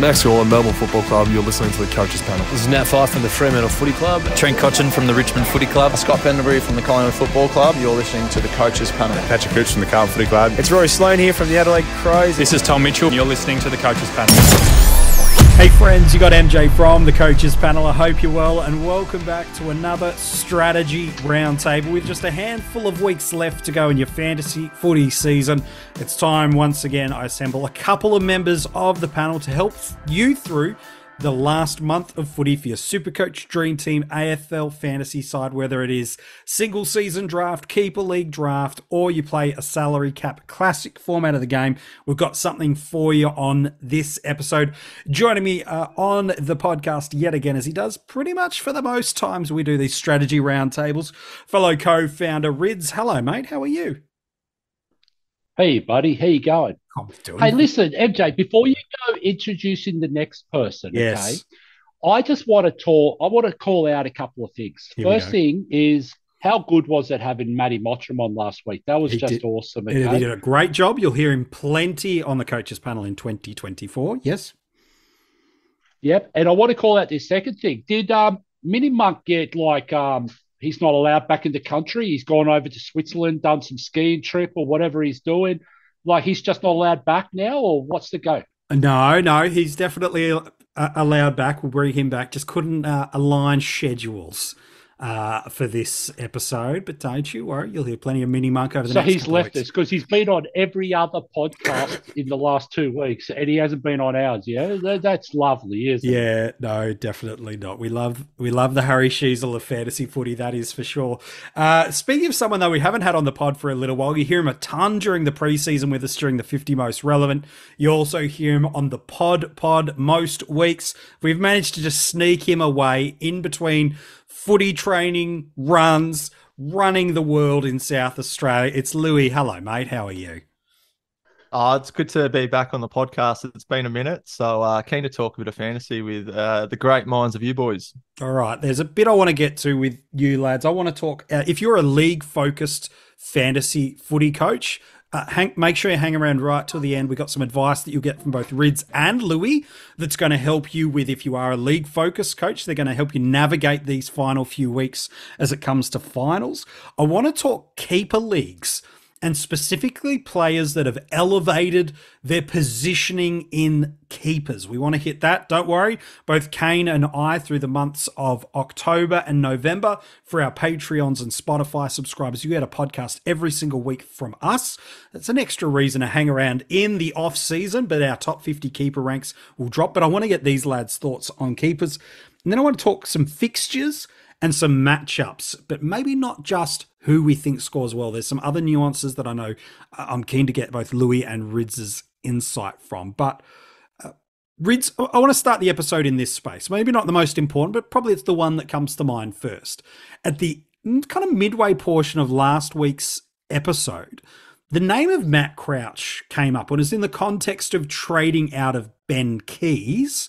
Max Gawn, Melbourne Football Club. You're listening to the Coaches Panel. This is Nat Fyfe from the Fremantle Footy Club. Trent Cotchin from the Richmond Footy Club. Scott Pendlebury from the Collingwood Football Club. You're listening to the Coaches Panel. Patrick Cooch from the Carlton Footy Club. It's Rory Sloane here from the Adelaide Crows. This is Tom Mitchell. You're listening to the Coaches Panel. Hey friends, you got MJ from the Coaches Panel. I hope you're well and welcome back to another strategy roundtable with just a handful of weeks left to go in your fantasy footy season. It's time once again I assemble a couple of members of the panel to help you through the last month of footy for your Supercoach Dream Team AFL fantasy side, whether it is single season draft, keeper league draft, or you play a salary cap classic format of the game. We've got something for you on this episode. Joining me uh, on the podcast yet again, as he does pretty much for the most times we do these strategy roundtables, fellow co founder Rids. Hello, mate. How are you? Hey, buddy. How you going? Hey, listen, MJ. Before you go introducing the next person, Yes. okay, I just want to talk. I want to call out a couple of things. Here First thing is how good was it having Matty Mottram on last week? That was He just did- awesome. He did a great job. You'll hear him plenty on the coaches panel in 2024. Yes. Yep. And I want to call out this second thing. Did um Mini Monk get like um he's not allowed back in the country? He's gone over to Switzerland, done some skiing trip or whatever he's doing. Like he's just not allowed back now, or what's the go? No, no, he's definitely uh, allowed back. We'll bring him back. Just couldn't uh, align schedules uh, for this episode. But don't you worry, you'll hear plenty of Mini Monk over the So next he's left us because he's been on every other podcast in the last two weeks, and he hasn't been on ours. Yeah, that's lovely, isn't it? Yeah, no, definitely not. We love we love the Harry Sheezel of fantasy footy, that is for sure. Uh, speaking of someone though we haven't had on the pod for a little while, you hear him a ton during the preseason with us during the 50 most relevant. You also hear him on the pod pod most weeks. We've managed to just sneak him away in between footy training, runs, running the world in South Australia. It's Louis. Hello, mate. How are you? Oh, it's good to be back on the podcast. It's been a minute, so uh, keen to talk a bit of fantasy with uh, the great minds of you boys. All right, there's a bit I want to get to with you lads. I want to talk. Uh, if you're a league focused fantasy footy coach, uh, hang, make sure you hang around right till the end. We got some advice that you'll get from both Rids and Louis that's going to help you with if you are a league focused coach. They're going to help you navigate these final few weeks as it comes to finals. I want to talk keeper leagues and specifically players that have elevated their positioning in keepers. We want to hit that. Don't worry. Both Kane and I, through the months of October and November, for our Patreons and Spotify subscribers, you get a podcast every single week from us. That's an extra reason to hang around in the off season, but our top 50 keeper ranks will drop. But I want to get these lads' thoughts on keepers. And then I want to talk some fixtures and some matchups, but maybe not just who we think scores well. There's some other nuances that I know uh, I'm keen to get both Louis and Rids' insight from. But uh, Rids, I want to start the episode in this space. Maybe not the most important, but probably it's the one that comes to mind first. At the mm, kind of midway portion of last week's episode, the name of Matt Crouch came up, and it's in the context of trading out of Ben Keays.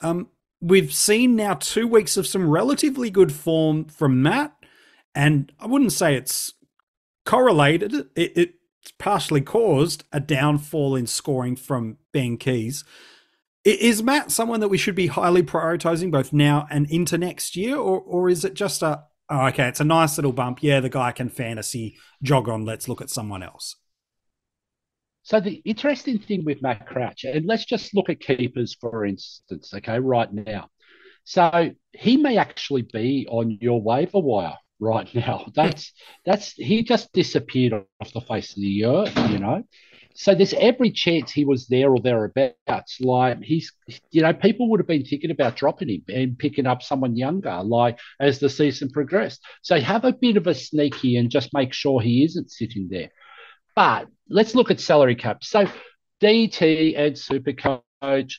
Um, we've seen now two weeks of some relatively good form from Matt, and I wouldn't say it's correlated. It, it's partially caused a downfall in scoring from Ben Keays. Is Matt someone that we should be highly prioritizing both now and into next year, or or is it just a oh, okay, it's a nice little bump. Yeah, the guy can fantasy jog on. Let's look at someone else. So the interesting thing with Matt Crouch, and let's just look at keepers for instance, okay, right now. So he may actually be on your waiver wire right now. That's that's he just disappeared off the face of the earth, you know. So there's every chance he was there or thereabouts. Like he's, you know, people would have been thinking about dropping him and picking up someone younger, like as the season progressed. So have a bit of a sneaky and just make sure he isn't sitting there. But let's look at salary cap. So DT and Supercoach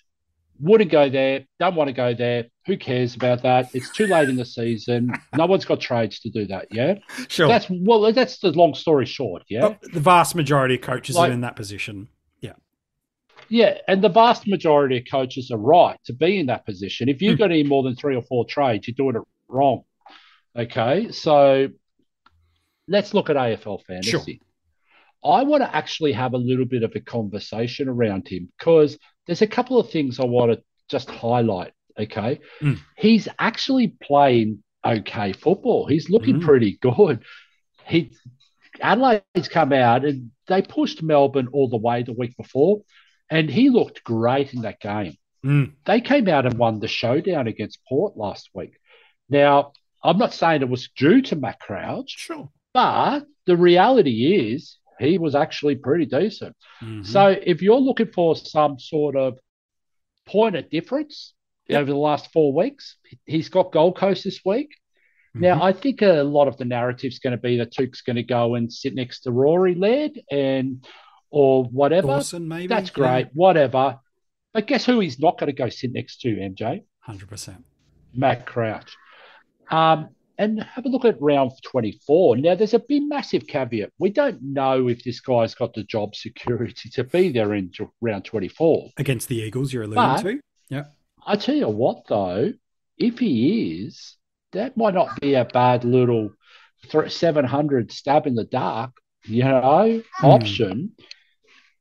wouldn't go there, don't want to go there. Who cares about that? It's too late in the season. No one's got trades to do that. Yeah, Sure. That's well. That's the long story short. Yeah, But the vast majority of coaches Like- are in that position. Yeah. yeah. And the vast majority of coaches are right to be in that position. If you've hmm. got any more than three or four trades, you're doing it wrong. Okay, so let's look at AFL fantasy. I want to actually have a little bit of a conversation around him because there's a couple of things I want to just highlight. Okay. Mm. He's actually playing okay football. He's looking Mm. pretty good. He Adelaide's come out and they pushed Melbourne all the way the week before, and he looked great in that game. Mm. They came out and won the showdown against Port last week. Now, I'm not saying it was due to Matt Crouch, Sure. but the reality is he was actually pretty decent. Mhm. So if you're looking for some sort of point of difference Yep. over the last four weeks, he's got Gold Coast this week. Now, Mhm. I think a lot of the narrative's going to be that Touk's going to go and sit next to Rory Laird and or whatever. Dawson, maybe. That's great, whatever. But guess who he's not going to go sit next to, MJ? Hundred percent. Matt Crouch. Um, and have a look at round 24. Now, there's a big massive caveat. We don't know if this guy's got the job security to be there in round 24. Against the Eagles, you're alluding But- to. Yeah. I tell you what, though, if he is, that might not be a bad little 700 stab in the dark, you know, Hmm. option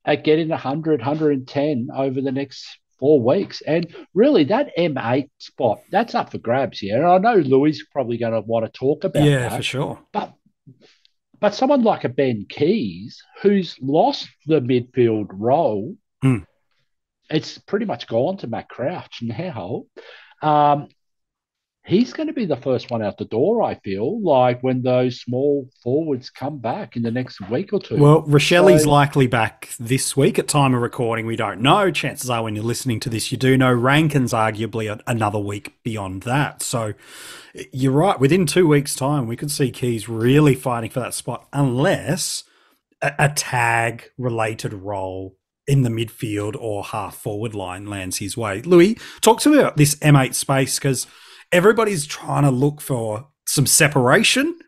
at getting 100, 110 over the next four weeks. And really, that M8 spot, that's up for grabs here. And I know Louis is probably going to want to talk about Yeah, that. for sure. But but someone like a Ben Keays, who's lost the midfield role, Mm. it's pretty much gone to Matt Crouch now. Um, he's going to be the first one out the door, I feel, like when those small forwards come back in the next week or two. Well, Rachele's So- likely back this week at time of recording. We don't know. Chances are, when you're listening to this, you do know. Rankine's arguably another week beyond that. So you're right. Within two weeks' time, we could see Keays really fighting for that spot, unless a, a tag related role in the midfield or half forward line lands his way. Louis, talk to me about this M8 space because everybody's trying to look for some separation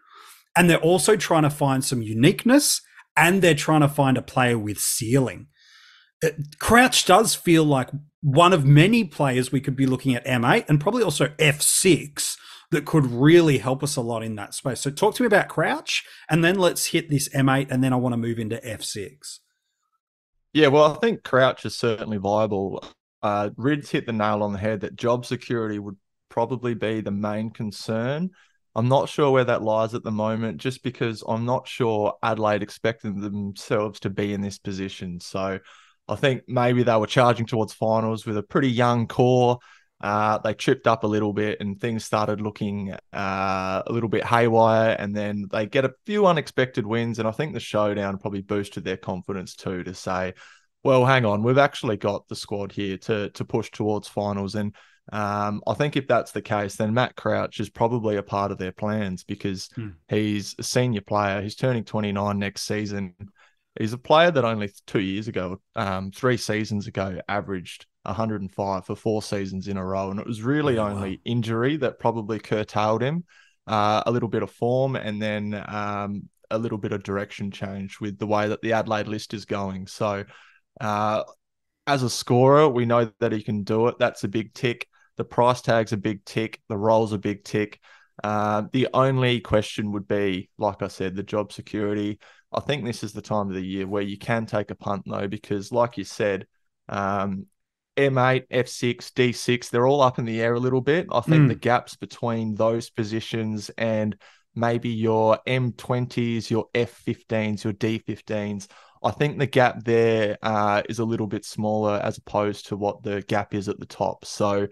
and they're also trying to find some uniqueness and they're trying to find a player with ceiling. Crouch does feel like one of many players we could be looking at M8 and probably also F6 that could really help us a lot in that space. So talk to me about Crouch and then let's hit this M8 and then I want to move into F6. Yeah, well, I think Crouch is certainly viable. Uh, Rids hit the nail on the head that job security would probably be the main concern. I'm not sure where that lies at the moment, just because I'm not sure Adelaide expected themselves to be in this position. So I think maybe they were charging towards finals with a pretty young core. Uh, they tripped up a little bit and things started looking uh, a little bit haywire. And then they get a few unexpected wins. And I think the showdown probably boosted their confidence too to say, well, hang on, we've actually got the squad here to to push towards finals. And um, I think if that's the case, then Matt Crouch is probably a part of their plans because Hmm. he's a senior player. He's turning 29 next season. He's a player that only two years ago, um, three seasons ago, averaged 105 for four seasons in a row. And it was really Yeah, only wow. injury that probably curtailed him, uh, a little bit of form, and then um, a little bit of direction change with the way that the Adelaide list is going. So, uh, as a scorer, we know that he can do it. That's a big tick. The price tag's a big tick. The role's a big tick. Uh, the only question would be, like I said, the job security. I think this is the time of the year where you can take a punt, though, because, like you said, um, M8, F6, D6, they're all up in the air a little bit. I think Mm. the gaps between those positions and maybe your M20s, your F15s, your D15s, I think the gap there uh, is a little bit smaller as opposed to what the gap is at the top. So,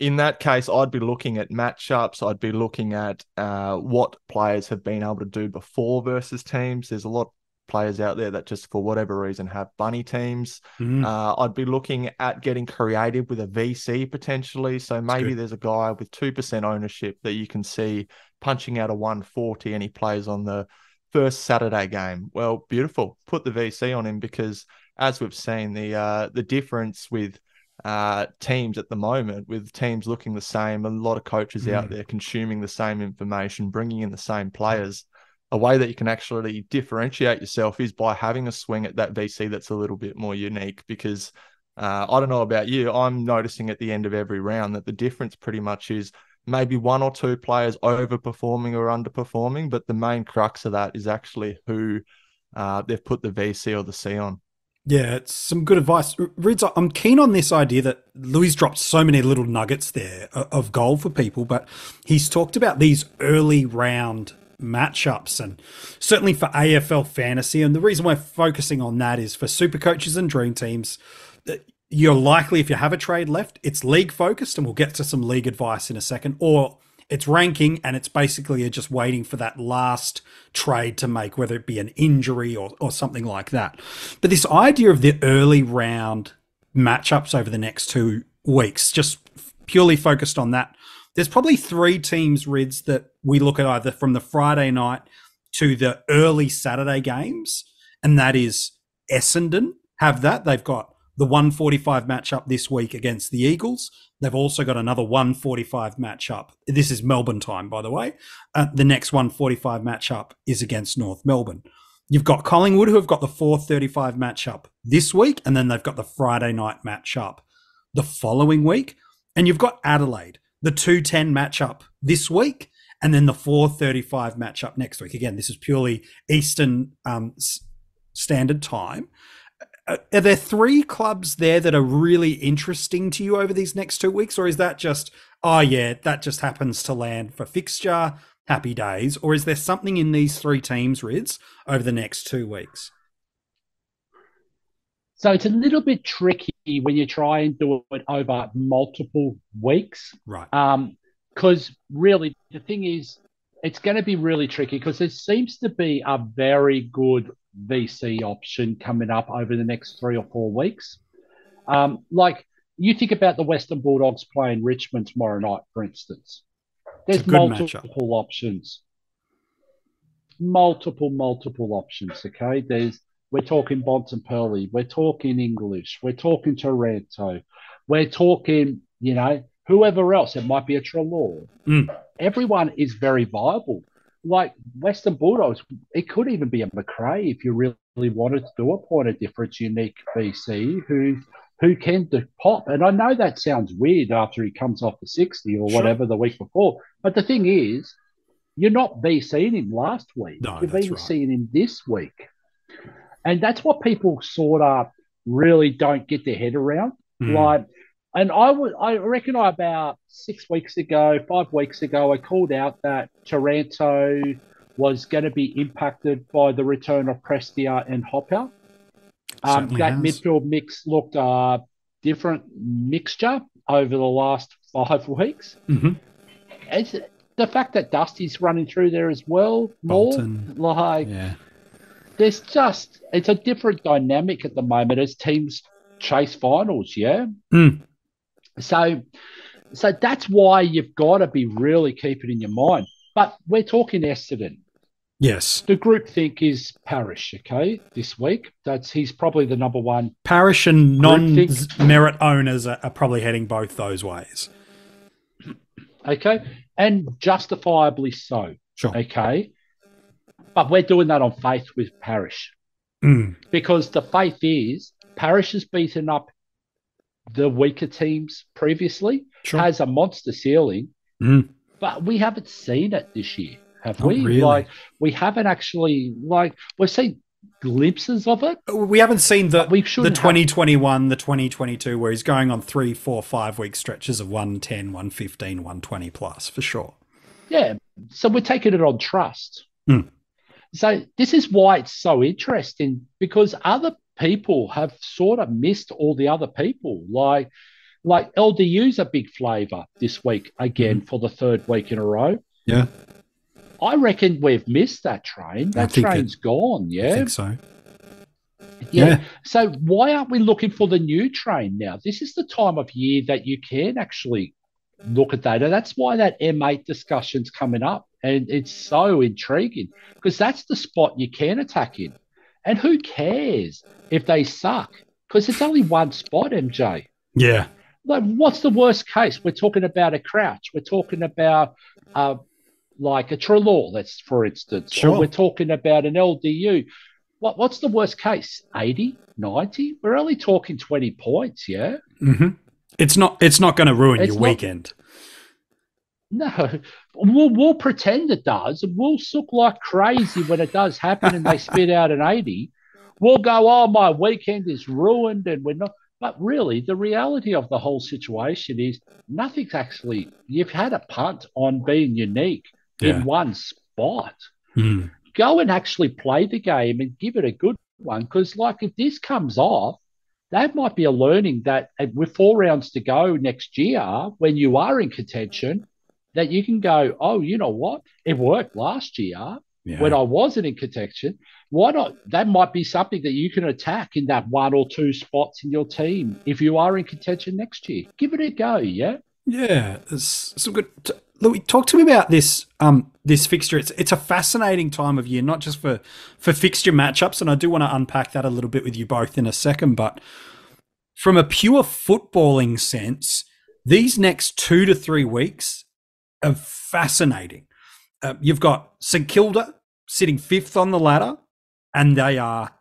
in that case, I'd be looking at matchups. I'd be looking at uh, what players have been able to do before versus teams. There's a lot of players out there that just for whatever reason have bunny teams. Mm. Uh, I'd be looking at getting creative with a VC potentially. So maybe there's a guy with 2% ownership that you can see punching out a 140 and he plays on the first Saturday game. Well, beautiful. Put the VC on him because as we've seen, the uh, the difference with uh, teams at the moment, with teams looking the same, a lot of coaches out Mm. there consuming the same information, bringing in the same players. A way that you can actually differentiate yourself is by having a swing at that VC that's a little bit more unique. Because uh, I don't know about you, I'm noticing at the end of every round that the difference pretty much is maybe one or two players overperforming or underperforming, but the main crux of that is actually who uh, they've put the VC or the C on. Yeah, it's some good advice. Rids, I'm keen on this idea that Louis dropped so many little nuggets there of gold for people, but he's talked about these early round matchups and certainly for AFL fantasy. And the reason we're focusing on that is for super coaches and dream teams, you're likely, if you have a trade left, it's league focused, and we'll get to some league advice in a second, or it's ranking and it's basically just waiting for that last trade to make, whether it be an injury or, or something like that. But this idea of the early round matchups over the next two weeks, just purely focused on that. There's probably three teams, Rids, that we look at either from the Friday night to the early Saturday games, and that is Essendon have that. They've got the 145 matchup this week against the Eagles. They've also got another 145 matchup. This is Melbourne time, by the way. Uh, the next 145 matchup is against North Melbourne. You've got Collingwood, who have got the 435 matchup this week, and then they've got the Friday night matchup the following week. And you've got Adelaide, the 210 matchup this week, and then the 435 matchup next week. Again, this is purely Eastern um, Standard Time. Uh, are there three clubs there that are really interesting to you over these next two weeks, or is that just oh yeah, that just happens to land for fixture? Happy days, or is there something in these three teams, Rids, over the next two weeks? So it's a little bit tricky when you try and do it over multiple weeks, right? Because um, really, the thing is, it's going to be really tricky because there seems to be a very good VC option coming up over the next three or four weeks. Um, like you think about the Western Bulldogs playing Richmond tomorrow night, for instance. There's multiple matchup. options. Multiple, multiple options. Okay. There's we're talking Bontempelli, we're talking English, we're talking Taranto, we're talking, you know, whoever else. It might be a Treloar. Mm. Everyone is very viable like Western Bulldogs, it could even be a Macrae if you really wanted to do a point of difference, unique VC who who can do pop. And I know that sounds weird after he comes off the 60 or sure. whatever the week before. But the thing is, you're not VCing him last week. No, you're VCing right. him this week. And that's what people sort of really don't get their head around. Mm. Like and I would, I reckon, I about six weeks ago, five weeks ago, I called out that Taranto was going to be impacted by the return of Prestia and Hopper. Um, that has. midfield mix looked a uh, different mixture over the last five weeks. Mm-hmm. It's, the fact that Dusty's running through there as well, more Bolton. like yeah. there's just it's a different dynamic at the moment as teams chase finals. Yeah. Mm. So, so that's why you've got to be really keep it in your mind. But we're talking Essendon. Yes. The group think is Parish, okay, this week. That's he's probably the number one. Parish and non Merrett owners are, are, probably heading both those ways. Okay. And justifiably so. Sure. Okay. But we're doing that on faith with Parish. Mm. Because the faith is Parish has beaten up the weaker teams previously, sure. has a monster ceiling, mm. but we haven't seen it this year, have Not we? Really. Like we haven't actually like we've seen glimpses of it. We haven't seen the we the 2021, have... the 2022, where he's going on three, four, five week stretches of 110, 115, 120 plus for sure. Yeah. So we're taking it on trust. Mm. So this is why it's so interesting because other people have sort of missed all the other people. Like, like LDU's a big flavour this week again mm-hmm. for the third week in a row. Yeah. I reckon we've missed that train. That train's it, gone. Yeah. I think so. Yeah. yeah. So why aren't we looking for the new train now? This is the time of year that you can actually look at that. And that's why that M8 discussion's coming up. And it's so intriguing because that's the spot you can attack in. And who cares if they suck? Because it's only one spot, MJ. Yeah. Like, what's the worst case? We're talking about a crouch. We're talking about uh, like a Treloar, let's for instance. Sure. Or we're talking about an LDU. What, what's the worst case? 80, 90? We're only talking 20 points, yeah? Mm-hmm. It's not it's not going to ruin it's your not, weekend. No, we'll, we'll pretend it does. We'll suck like crazy when it does happen and they spit out an 80. We'll go, oh, my weekend is ruined and we're not. But really, the reality of the whole situation is nothing's actually, you've had a punt on being unique yeah. in one spot. Mm. Go and actually play the game and give it a good one. Because, like, if this comes off, that might be a learning that with four rounds to go next year, when you are in contention, that you can go, oh, you know what? It worked last year yeah. when I wasn't in contention. Why not? That might be something that you can attack in that one or two spots in your team if you are in contention next year. Give it a go, yeah. Yeah, it's some good. Louis, talk to me about this um this fixture. It's it's a fascinating time of year, not just for for fixture matchups, and I do want to unpack that a little bit with you both in a second. But from a pure footballing sense, these next two to three weeks are fascinating. Uh, you've got St Kilda sitting fifth on the ladder, and they are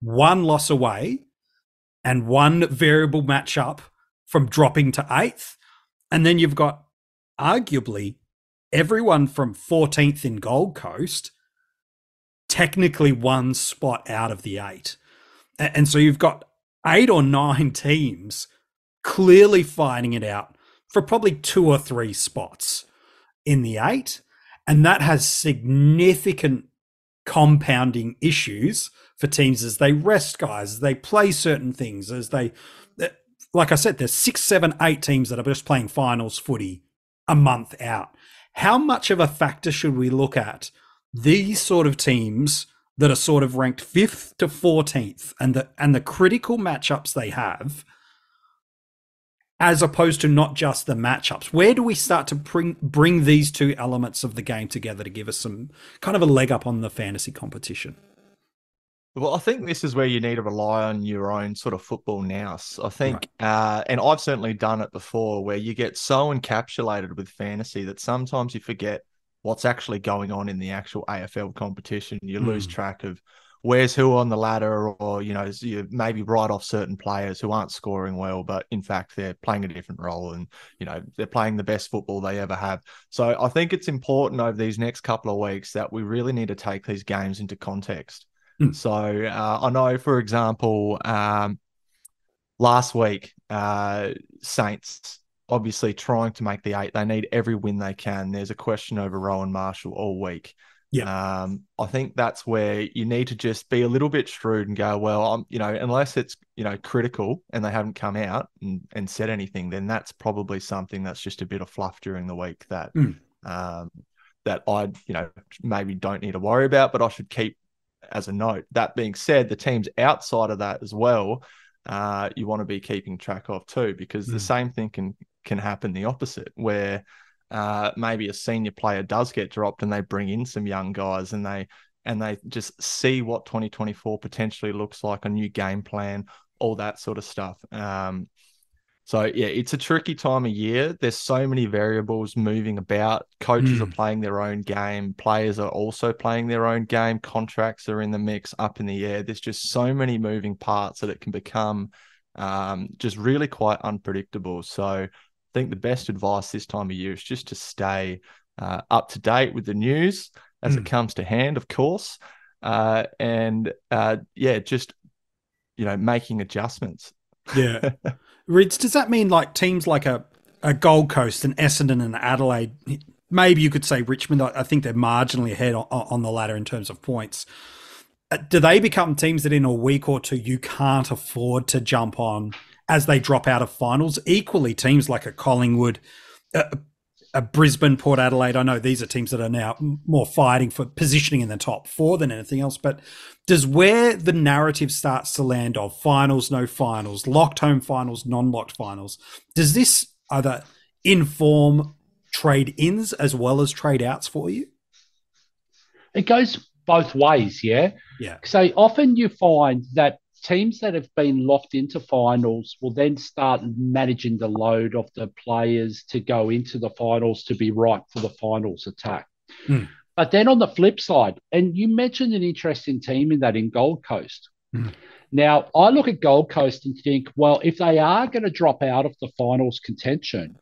one loss away and one variable matchup from dropping to eighth. And then you've got arguably everyone from 14th in Gold Coast, technically one spot out of the eight. And so you've got eight or nine teams clearly fighting it out for probably two or three spots in the eight. And that has significant compounding issues for teams as they rest guys, as they play certain things, as they, eh, like I said, there's six, seven, eight teams that are just playing finals footy a month out. How much of a factor should we look at these sort of teams that are sort of ranked fifth to 14th and the, and the critical matchups they have as opposed to not just the matchups. Where do we start to bring bring these two elements of the game together to give us some kind of a leg up on the fantasy competition? Well, I think this is where you need to rely on your own sort of football nous. I think, right. uh, and I've certainly done it before, where you get so encapsulated with fantasy that sometimes you forget what's actually going on in the actual AFL competition. You mm. lose track of where's who on the ladder, or you know, you maybe write off certain players who aren't scoring well, but in fact they're playing a different role, and you know they're playing the best football they ever have. So I think it's important over these next couple of weeks that we really need to take these games into context. Mm. So uh, I know, for example, um, last week uh, Saints obviously trying to make the eight. They need every win they can. There's a question over Rowan Marshall all week. Yeah. Um, I think that's where you need to just be a little bit shrewd and go, well, I'm, you know, unless it's, you know, critical and they haven't come out and, and said anything, then that's probably something that's just a bit of fluff during the week that, mm. um, that I, you know, maybe don't need to worry about, but I should keep as a note. That being said, the teams outside of that as well, uh, you want to be keeping track of too, because mm. the same thing can can happen the opposite, where uh, maybe a senior player does get dropped and they bring in some young guys and they and they just see what 2024 potentially looks like, a new game plan, all that sort of stuff. Um, so yeah, it's a tricky time of year. There's so many variables moving about. Coaches mm. are hmm. playing their own game. Players are also playing their own game. Contracts are in the mix, up in the air. There's just so many moving parts that it can become um, just really quite unpredictable. So think the best advice this time of year is just to stay uh, up to date with the news as mm. it hmm. comes to hand, of course, uh, and uh, yeah, just you know making adjustments. Yeah, Rids, does that mean like teams like a a Gold Coast and Essendon and Adelaide? Maybe you could say Richmond. I think they're marginally ahead on, on the ladder in terms of points. Uh, do they become teams that in a week or two you can't afford to jump on as they drop out of finals. Equally, teams like a Collingwood, a, a Brisbane, Port Adelaide. I know these are teams that are now more fighting for positioning in the top four than anything else. But does where the narrative starts to land of finals, no finals, locked home finals, non-locked finals, does this either inform trade ins as well as trade outs for you? It goes both ways, yeah. Yeah. So often you find that teams that have been locked into finals will then start managing the load of the players to go into the finals to be right for the finals attack. Mm. But then on the flip side, and you mentioned an interesting team in that in Gold Coast. Mm. Now, I look at Gold Coast and think, well, if they are going to drop out of the finals contention,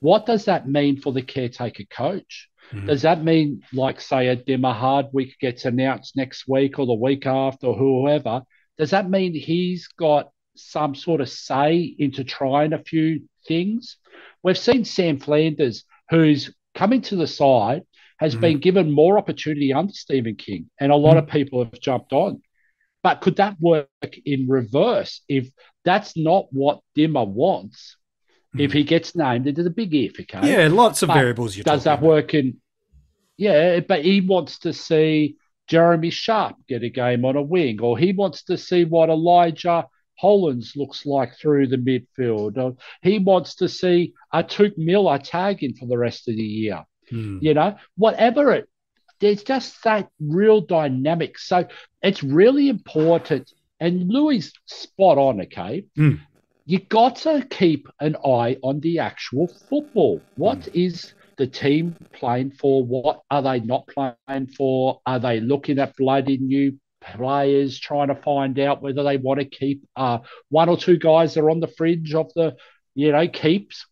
what does that mean for the caretaker coach? Mm. Does that mean, like, say, a Dimma Hardwick gets announced next week or the week after or whoever? Does that mean he's got some sort of say into trying a few things? We've seen Sam Flanders, who's coming to the side, has mm. been given more opportunity under Stephen King, and a lot mm. of people have jumped on. But could that work in reverse if that's not what Dimma wants? Mm. If he gets named, it is a big if, okay? Yeah, lots of but variables. does that about. work in? Yeah, but he wants to see Jeremy Sharp get a game on a wing, or he wants to see what Elijah Hollands looks like through the midfield. Or he wants to see a Touk Miller tagging for the rest of the year. Mm. You know, whatever it there's just that real dynamic. So it's really important. And Louis spot on, okay? Mm. You got to keep an eye on the actual football. What mm. is the team playing for? What are they not playing for? Are they looking at bloody new players, trying to find out whether they want to keep uh, one or two guys that are on the fringe of the, you know, keeps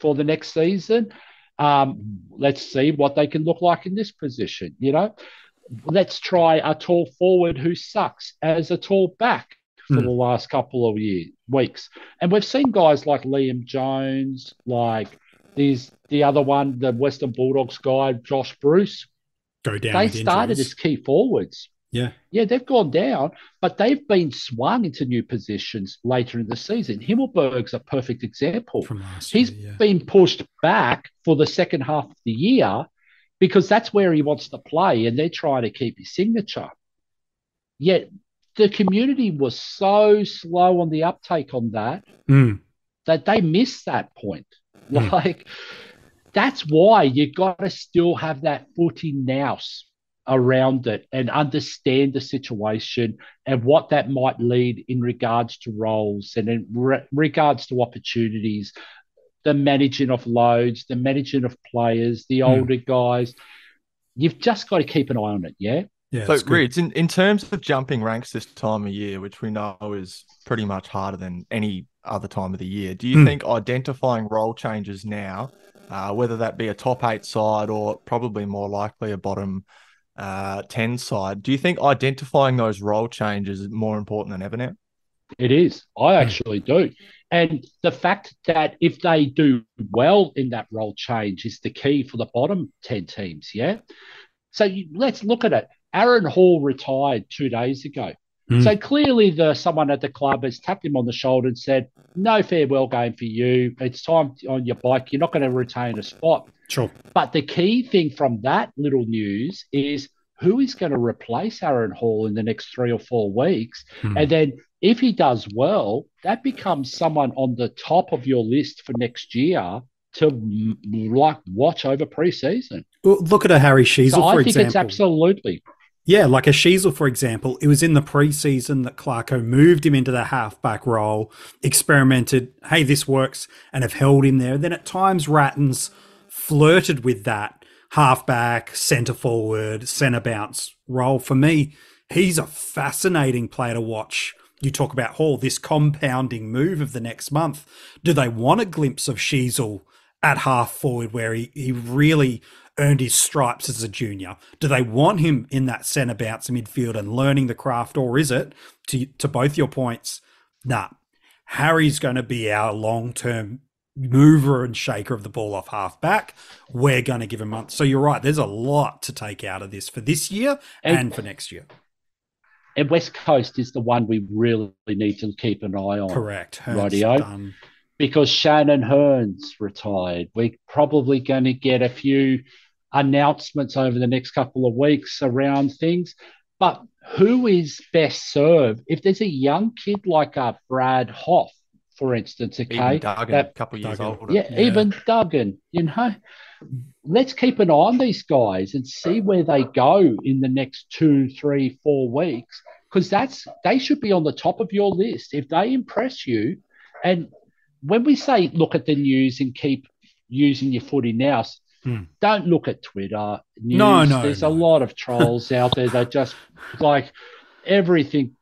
for the next season? Um, let's see what they can look like in this position. You know, let's try a tall forward who sucks as a tall back for mm. the last couple of years, weeks. And we've seen guys like Liam Jones, like these the other one, the Western Bulldogs guy, Josh Bruce. Go down. They started as key forwards. Yeah. Yeah, they've gone down, but they've been swung into new positions later in the season. Himmelberg's a perfect example. He's year, yeah. been pushed back for the second half of the year because that's where he wants to play, and they're trying to keep his signature. Yet the community was so slow on the uptake on that mm. that they missed that point. Mm. Like, that's why you've got to still have that footy nous around it and understand the situation and what that might lead in regards to roles and in re- regards to opportunities, the managing of loads, the managing of players, the hmm. older mm. guys. You've just got to keep an eye on it, yeah? Yeah, so, Rids, in, in terms of jumping ranks this time of year, which we know is pretty much harder than any other time of the year, do you mm. think identifying role changes now, uh, whether that be a top eight side or probably more likely a bottom uh, 10 side. Do you think identifying those role changes is more important than ever now? It is. I hmm. actually do. And the fact that if they do well in that role change is the key for the bottom 10 teams. Yeah. So you, let's look at it. Aaron Hall retired two days ago. Mm. So clearly, the someone at the club has tapped him on the shoulder and said, "No farewell game for you. It's time on your bike. You're not going to retain a spot." Sure. But the key thing from that little news is who is going to replace Aaron Hall in the next three or four weeks, mm. and then if he does well, that becomes someone on the top of your list for next year to like watch over preseason. Well, look at a Harry Sheezel, so I think example. it's absolutely yeah, like a Sheezel, for example, it was in the preseason that Clarko moved him into the halfback role, experimented, hey, this works, and have held him there. Then at times, Ratten's flirted with that halfback, centre forward, centre bounce role. For me, he's a fascinating player to watch. You talk about Hall, this compounding move of the next month. Do they want a glimpse of Sheezel at half forward where he, he really earned his stripes as a junior? Do they want him in that centre bounce midfield and learning the craft, or is it to to both your points? Nah, Harry's going to be our long term mover and shaker of the ball off half back. We're going to give him months. So you're right. There's a lot to take out of this for this year and, and for next year. And West Coast is the one we really need to keep an eye on. Correct. Radio. Done. Because Shannon Hurn's retired. We're probably going to get a few announcements over the next couple of weeks around things. But who is best served if there's a young kid like a Brady Hough, for instance, okay, even Duggan, that, a couple of years Duggan. older, yeah, yeah, even Duggan, you know, let's keep an eye on these guys and see where they go in the next two, three, four weeks, because that's they should be on the top of your list if they impress you. And when we say look at the news and keep using your footy now, Hmm. Don't look at Twitter. News. No, no. There's no. a lot of trolls out there that just like everything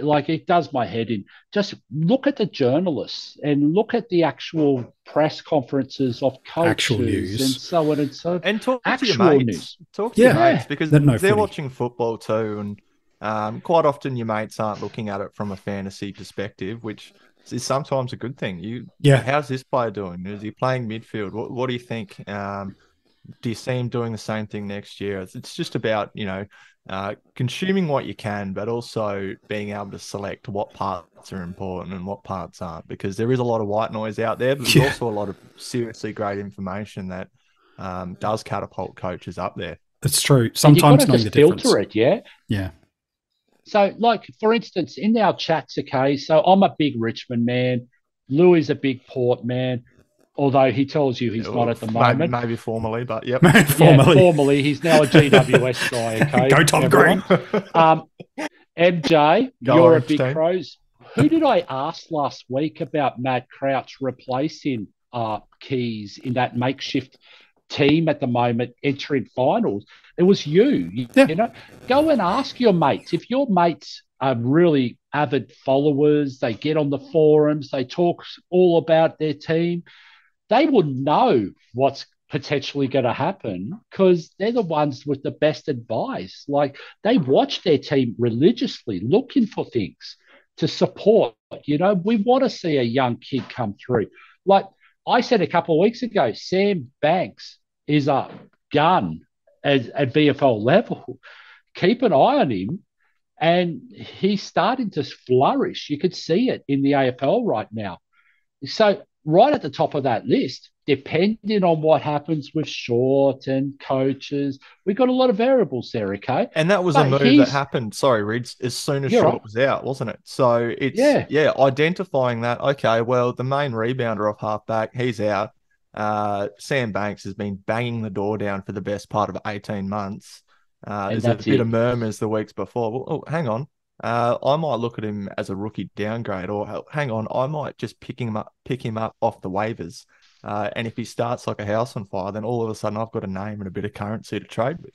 like it does my head in. Just look at the journalists and look at the actual press conferences of coaches and so on and so. forth. And talk actual to your mates. news. Talk to Yeah. your mates because That know they're watching football too, and um, quite often your mates aren't looking at it from a fantasy perspective, which is sometimes a good thing. You, Yeah. how's this player doing? Is he playing midfield? What, what do you think? Um, do you see him doing the same thing next year? It's, it's just about you know uh, consuming what you can, but also being able to select what parts are important and what parts aren't, because there is a lot of white noise out there, but there's Yeah. also a lot of seriously great information that um, does catapult coaches up there. It's true. And you've Sometimes got to just the difference. filter it, yeah. Yeah. So, like for instance, in our chats, okay. So I'm a big Richmond man. Louis is a big Port man, although he tells you he's not at the Maybe- moment. Maybe, formally, but yep. Yeah, Formally. formally, he's now a GWS guy. Okay, Go Tom everyone. Green. Um, MJ, Go you're a big team. Crows. Who did I ask last week about Matt Crouch replacing uh, Keays in that makeshift team at the moment entering finals? It was you. You, Yeah. you know, go and ask your mates. If your mates are really avid followers, they get on the forums, they talk all about their team, they will know what's potentially going to happen because they're the ones with the best advice. Like they watch their team religiously, looking for things to support. You know, we want to see a young kid come through. Like I said a couple of weeks ago, Sam Banks is a gun at, at VFL level. Keep an eye on him. And he's starting to flourish. You could see it in the AFL right now. So, right at the top of that list, depending on what happens with short and coaches, we've got a lot of variables there, okay? And that was But a move that happened. Sorry, Rids, as soon as You're short right. was out, wasn't it? So it's Yeah. yeah, identifying that. Okay, well, the main rebounder off halfback, he's out. Uh, Sam Banks has been banging the door down for the best part of eighteen months. Uh, there's a bit it. of murmurs the weeks before. Well, oh, hang on. Uh, I might look at him as a rookie downgrade, or hang on, I might just pick him up, pick him up off the waivers. Uh, and if he starts like a house on fire, then all of a sudden I've got a name and a bit of currency to trade with.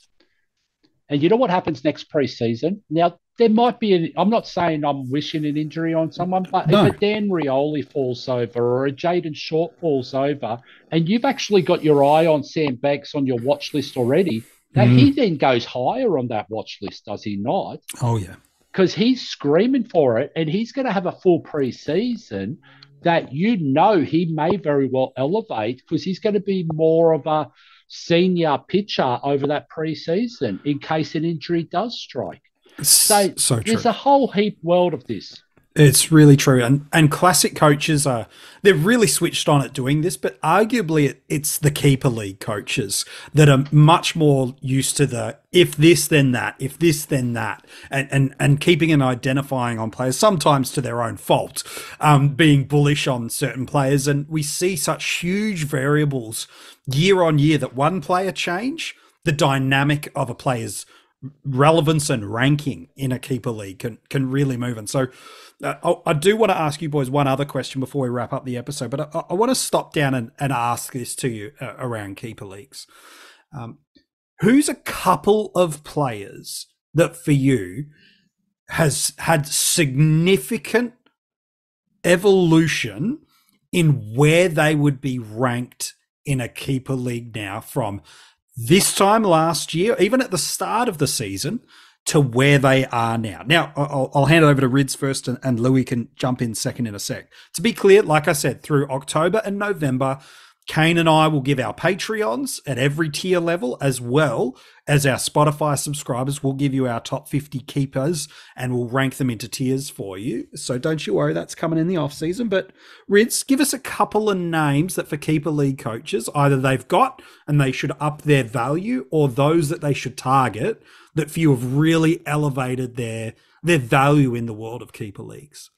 And you know what happens next preseason? Now, there might be, an, I'm not saying I'm wishing an injury on someone, but No. if a Dan Rioli falls over or a Jayden Short falls over, and you've actually got your eye on Sam Banks on your watch list already, now Mm. he then goes higher on that watch list, does he not? Oh yeah. because he's screaming for it and he's going to have a full preseason that you know he may very well elevate because he's going to be more of a senior pitcher over that preseason in case an injury does strike. So, So there's a whole heap world of this. It's really true, and and classic coaches are they're really switched on at doing this, but arguably it, it's the keeper league coaches that are much more used to the if this then that, if this then that, and and and keeping and identifying on players sometimes to their own fault, um, being bullish on certain players, and we see such huge variables year on year that one player change the dynamic of a player's relevance and ranking in a keeper league can can really move. And so, I, I do want to ask you boys one other question before we wrap up the episode. But I, I want to stop down and, and ask this to you uh, around keeper leagues. Um, who's a couple of players that for you has had significant evolution in where they would be ranked in a keeper league now from this time last year, even at the start of the season, to where they are now. Now, I'll, I'll hand it over to Rids first, and, and Louis can jump in second in a sec. To be clear, like I said, through October and November, Kane and I will give our Patreons at every tier level, as well as our Spotify subscribers. We'll give you our top 50 keepers and we'll rank them into tiers for you. So don't you worry, that's coming in the off season. But Rids, give us a couple of names that for keeper league coaches, either they've got and they should up their value, or those that they should target that few have really elevated their their value in the world of keeper leagues.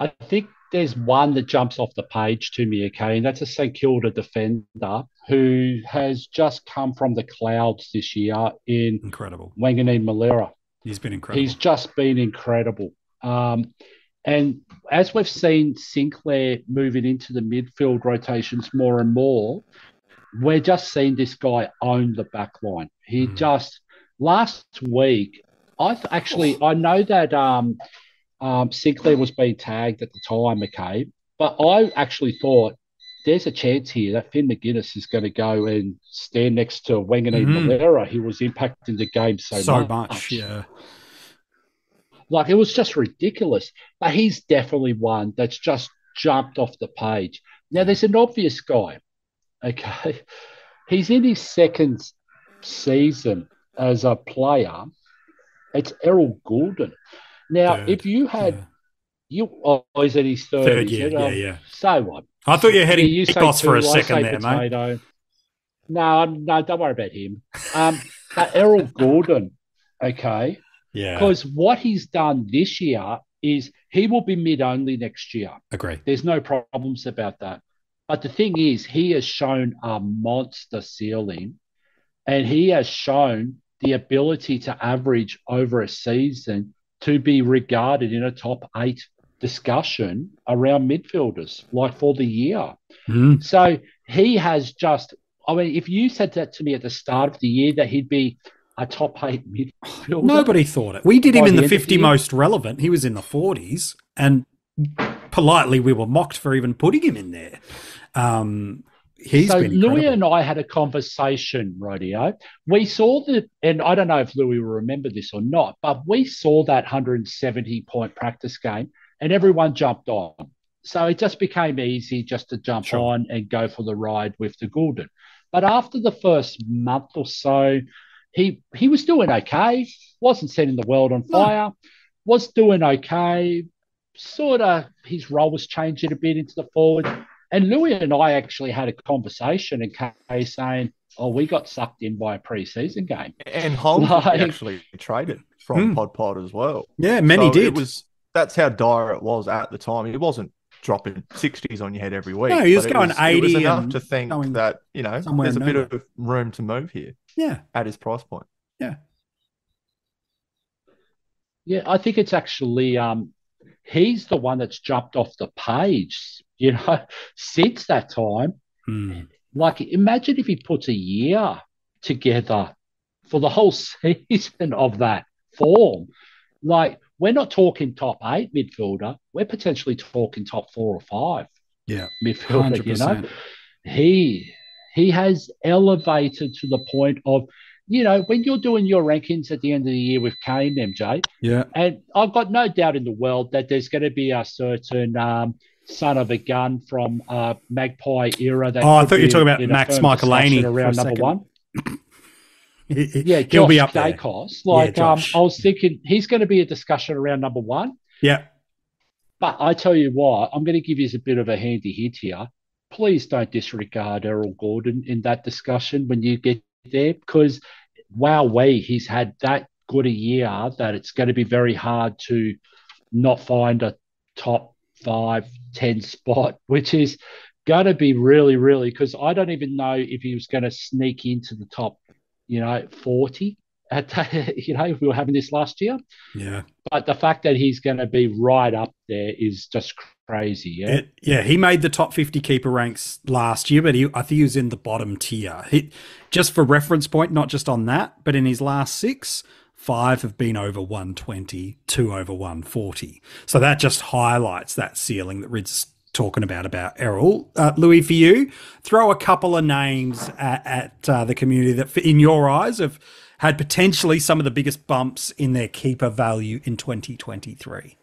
I think there's one that jumps off the page to me, okay, and that's a St Kilda defender who has just come from the clouds this year in Incredible. Wanganeen Milera. He's been incredible. He's just been incredible. Um, and as we've seen Sinclair moving into the midfield rotations more and more, we're just seeing this guy own the back line. He Mhm. just, last week, I actually I know that um, um, Sinclair was being tagged at the time, okay, but I actually thought there's a chance here that Finn Maginness is going to go and stand next to Wanganeen Mhm. Malera. He was impacting the game so, So much. much, yeah. Like it was just ridiculous. But he's definitely one that's just jumped off the page. Now there's an obvious guy. Okay. He's in his second season as a player. It's Errol Gulden. Now, Third, if you had yeah. you oh, he's at his third, Third year, yeah, Um, yeah. So what? I thought you heading Yeah, you for a second there, mate. No, no, don't worry about him. Um, but Errol Gulden, okay, Yeah, because what he's done this year is he will be mid only next year. agree. There's no problems about that. But the thing is, he has shown a monster ceiling and he has shown the ability to average over a season to be regarded in a top eight discussion around midfielders, like for the year. Mm. So he has just, I mean, if you said that to me at the start of the year that he'd be a top eight midfielder, Nobody thought it. We did him in the the 50 the most relevant. He was in the 40s, and politely we were mocked for even putting him in there. Um, he's so been Louis and I had a conversation, radio. We saw the, and I don't know if Louis will remember this or not, but we saw that 170 point practice game, and everyone jumped on. So it just became easy just to jump Sure. on and go for the ride with the Gulden. But after the first month or so, he he was doing okay. wasn't setting the world on No. fire. Was doing okay. Sort of his role was changing a bit into the forward. And Louis and I actually had a conversation in case saying, "Oh, we got sucked in by a preseason game." And Holmes Like- actually traded from Hmm. Pod Pod as well. Yeah, many So did. It was that's how dire it was at the time. It wasn't dropping sixties on your head every week. No, he was but it going it was 80 enough to think that you know there's a bit nowhere. of room to move here yeah, at his price point. Yeah, yeah, I think it's actually um, he's the one that's jumped off the page. You know, since that time, Mm. like imagine if he puts a year together for the whole season of that form. Like we're not talking top eight midfielder, we're potentially talking top four or five yeah, midfielder. hundred You know, he he has elevated to the point of, you know, when you're doing your rankings at the end of the year with Kane, MJ, Yeah, and I've got no doubt in the world that there's going to be a certain um, son of a gun from uh, Magpie era. That Oh, I thought you were talking about Max firm Michalanney discussion for a around number second. one. Yeah, he'll be up there. Daicos. Like, um, I was thinking he's going to be a discussion around number one. Yeah, But I tell you what, I'm going to give you a bit of a handy hit here. Please don't disregard Errol Gulden in that discussion when you get there, because wow, we he's had that good a year that it's going to be very hard to not find a top five, ten spot, which is going to be really, really because I don't even know if he was going to sneak into the top, you know, forty. At that, you know, if we were having this last year, yeah. but the fact that he's going to be right up there is just crazy. Yeah. It, yeah, he made the top 50 keeper ranks last year, but he, I think he was in the bottom tier. He, just for reference point, not just on that, but in his last six, five have been over 120, two over 140. So that just highlights that ceiling that Rid's talking about, about Errol. Uh, Louis, for you, throw a couple of names at, at uh, the community that, in your eyes, have had potentially some of the biggest bumps in their keeper value in 2023.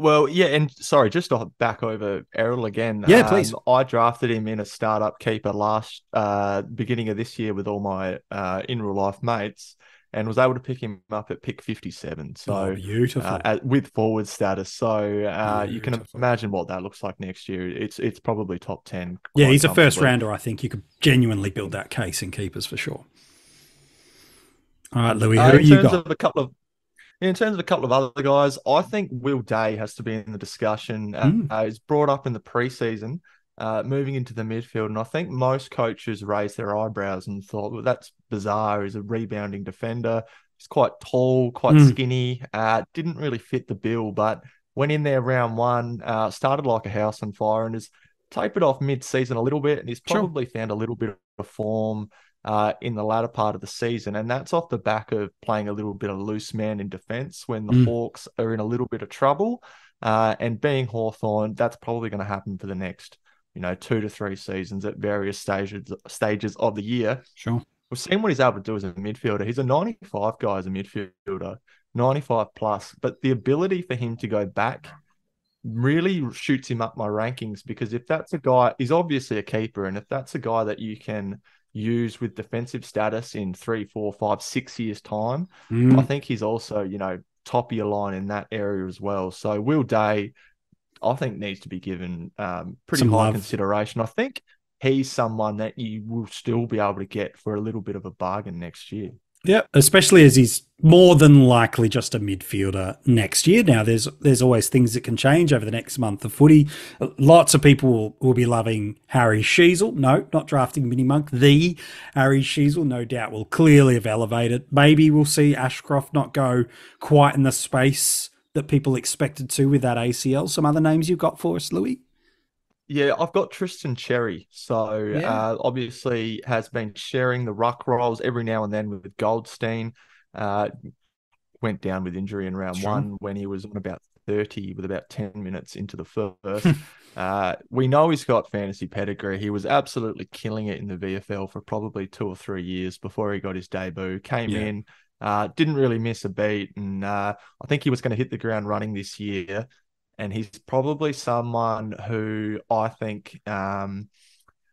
Well, yeah, and sorry, just to back over Errol again. Yeah, please. I drafted him in a startup keeper last uh beginning of this year with all my uh in real life mates, and was able to pick him up at pick fifty seven. So oh, beautiful. uh, at, with forward status. So uh, you can imagine what that looks like next year. It's it's probably top ten. Yeah, he's a first rounder. I think you could genuinely build that case in keepers for sure. All right, Louis, Uh, who in you terms got? of a couple of in terms of a couple of other guys, I think Will Day has to be in the discussion. Mm. uh, he's brought up in the preseason, uh, moving into the midfield, and I think most coaches raised their eyebrows and thought, "Well, that's bizarre." He's a rebounding defender. He's quite tall, quite Mm. skinny. Uh, didn't really fit the bill, but went in there round one, uh, started like a house on fire, and has tapered off mid-season a little bit, and he's Sure. probably found a little bit of form. Uh, in the latter part of the season. And that's off the back of playing a little bit of loose man in defence when the Mm. Hawks are in a little bit of trouble. Uh, and being Hawthorn, that's probably going to happen for the next, you know, two to three seasons at various stages stages of the year. Sure. We've seen what he's able to do as a midfielder. He's a 95 guy as a midfielder, 95 plus. But the ability for him to go back really shoots him up my rankings because if that's a guy, he's obviously a keeper. And if that's a guy that you can use with defensive status in three, four, five, six years' time, Mm. I think he's also, you know, top of your line in that area as well. So Will Day, I think, needs to be given um, pretty Some high love. consideration. I think he's someone that you will still be able to get for a little bit of a bargain next year. Yeah, especially as he's more than likely just a midfielder next year. Now, there's there's always things that can change over the next month of footy. Lots of people will, will be loving Harry Sheezel. No, not drafting Mini Monk. The Harry Sheezel, no doubt, will clearly have elevated. Maybe we'll see Ashcroft not go quite in the space that people expected to with that ACL. Some other names you've got for us, Louis? Yeah, I've got Tristan Xerri. So Yeah. uh, obviously has been sharing the ruck roles every now and then with Goldstein. Uh, went down with injury in round one when he was on about 30 with about 10 minutes into the first. uh, we know he's got fantasy pedigree. He was absolutely killing it in the VFL for probably two or three years before he got his debut. Came Yeah. in, uh, didn't really miss a beat. And uh, I think he was going to hit the ground running this year and he's probably someone who I think um,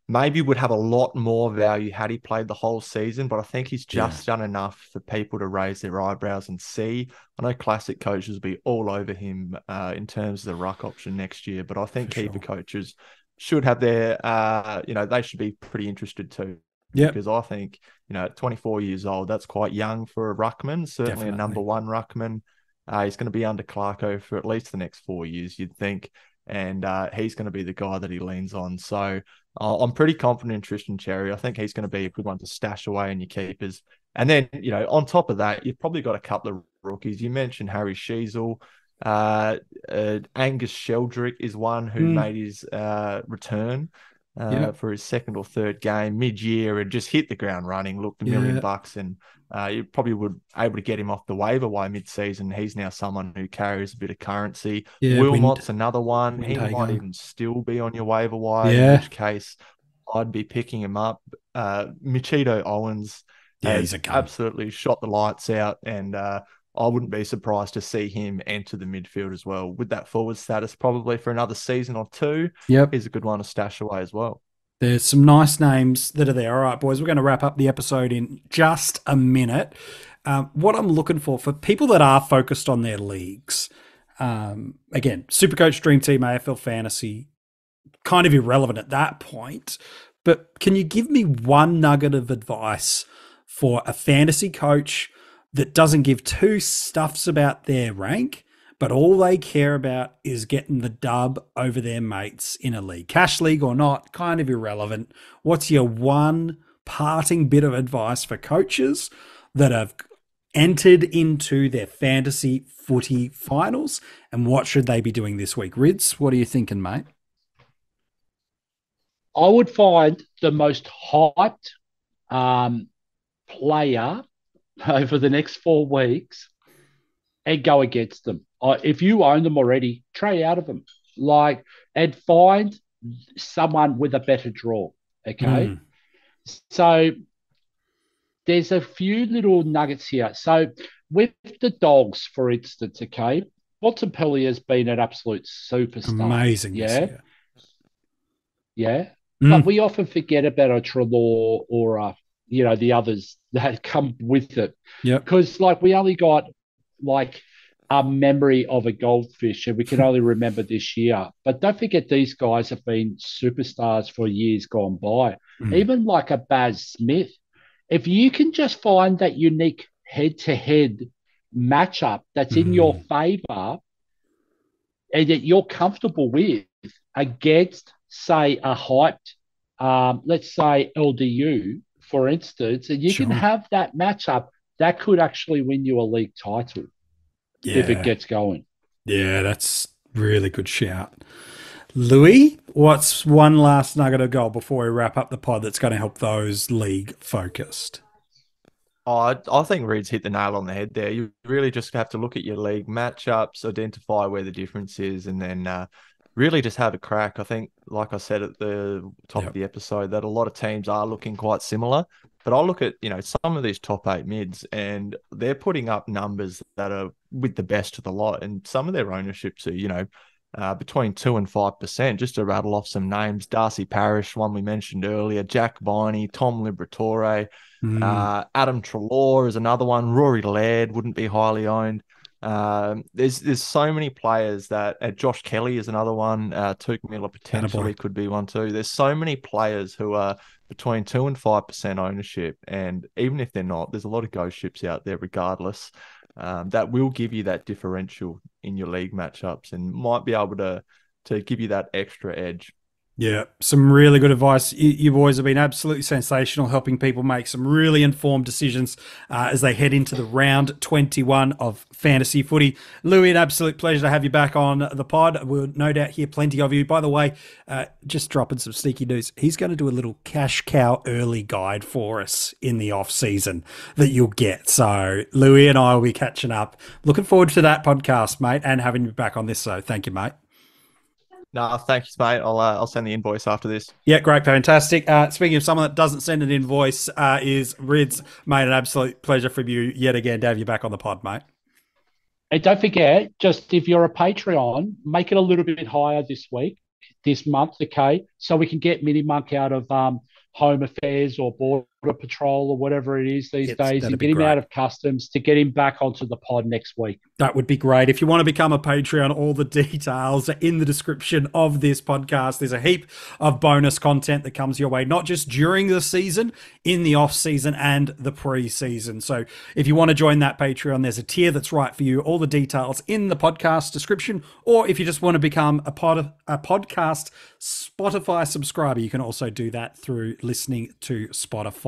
maybe would have a lot more value had he played the whole season. But I think he's just done enough for people to raise their eyebrows and see. I know classic coaches will be all over him uh, in terms of the ruck option next year, but I think For keeper sure. coaches should have their, uh, you know, they should be pretty interested too. Yep. Because I think, you know, at 24 years old, that's quite young for a ruckman, certainly Definitely. a number one ruckman. Uh, he's going to be under Clarko for at least the next four years, you'd think. And uh, he's going to be the guy that he leans on. So uh, I'm pretty confident in Tristan Xerri. I think he's going to be a good one to stash away in your keepers. And then, you know, on top of that, you've probably got a couple of rookies. You mentioned Harry Sheezel. Uh, uh, Angus Sheldrick is one who Mm. made his uh, return uh, Yeah. for his second or third game mid year and just hit the ground running, looked a million Yeah. bucks. And uh, you probably would able to get him off the waiver wire mid season. He's now someone who carries a bit of currency. Yeah, Wilmot's Wind- another one. He might even still be on your waiver wire, Yeah. in which case I'd be picking him up. Uh, Michito Owens Yeah, has he's a gun. absolutely shot the lights out, and uh, I wouldn't be surprised to see him enter the midfield as well with that forward status, probably for another season or two. Yep. He's a good one to stash away as well. There's some nice names that are there. All right, boys, we're going to wrap up the episode in just a minute. Um, what I'm looking for for people that are focused on their leagues, um, again, Supercoach, Dream Team, AFL Fantasy, kind of irrelevant at that point. But can you give me one nugget of advice for a fantasy coach that doesn't give two stuffs about their rank, but all they care about is getting the dub over their mates in a league, cash league or not, kind of irrelevant. What's your one parting bit of advice for coaches that have entered into their fantasy footy finals, and what should they be doing this week? Rids, what are you thinking, mate? I would find the most hyped um, player over the next four weeks and go against them. Uh, if you own them already, trade out of them. Like, and find someone with a better draw. Okay. Mm. So there's a few little nuggets here. So with the dogs, for instance, okay, Bontempelli has been an absolute superstar. Amazing. this Yeah. Yeah. Mm. But we often forget about a Treloar or uh, you know, the others that come with it. Yep. Because like we only got like a memory of a goldfish and we can only remember this year. But don't forget these guys have been superstars for years gone by. Mm. Even like a Baz Smith. If you can just find that unique head to head matchup that's in your favor and that you're comfortable with against, say, a hyped, um, let's say LDU, for instance, and you Sure. can have that matchup, that could actually win you a league title if it gets going. Yeah, that's really good shout. Louis, what's one last nugget of gold before we wrap up the pod that's going to help those league focused? Oh, I, I think Reed's hit the nail on the head there. You really just have to look at your league matchups, identify where the difference is, and then uh, really just have a crack. I think, like I said at the top yep. of the episode, that a lot of teams are looking quite similar. But I'll look at, you know, some of these top eight mids and they're putting up numbers that are with the best of the lot. And some of their ownerships are, you know, uh, between two and five percent. Just to rattle off some names: Darcy Parish, one we mentioned earlier, Jack Viney, Tom Liberatore, mm. uh, Adam Treloar is another one. Rory Laird wouldn't be highly owned. Um, there's there's so many players that uh, Josh Kelly is another one. Uh, Touk Miller potentially could be one too. There's so many players who are between two and five percent ownership, and even if they're not, there's a lot of ghost ships out there. Regardless, um, that will give you that differential in your league matchups and might be able to to give you that extra edge. Yeah, some really good advice. You, boys have been absolutely sensational, helping people make some really informed decisions uh, as they head into the round 21 of fantasy footy. Louis, an absolute pleasure to have you back on the pod. We'll no doubt hear plenty of you. By the way, uh, just dropping some sneaky news. He's going to do a little cash cow early guide for us in the off season that you'll get. So Louis and I will be catching up. Looking forward to that podcast, mate, and having you back on this. So thank you, mate. No, thanks, mate. I'll uh, I'll send the invoice after this. Yeah, great, fantastic. Uh, speaking of someone that doesn't send an invoice, uh, is Rids, mate. An absolute pleasure for you yet again to have you back on the pod, mate. And don't forget, just if you're a Patreon, make it a little bit higher this week, this month, okay? So we can get Mini Monk out of um, Home Affairs or Border Patrol or whatever it is these days and get him great. out of customs to get him back onto the pod next week. That would be great. If you want to become a Patreon, all the details are in the description of this podcast. There's a heap of bonus content that comes your way, not just during the season, in the off season and the pre-season. So if you want to join that Patreon, there's a tier that's right for you. All the details in the podcast description. Or if you just want to become a pod a podcast Spotify subscriber, you can also do that through listening to Spotify.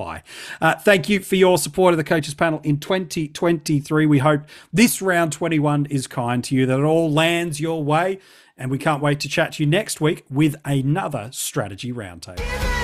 Uh, thank you for your support of the coaches panel in 2023. We hope this round 21 is kind to you, that it all lands your way. And we can't wait to chat to you next week with another strategy roundtable.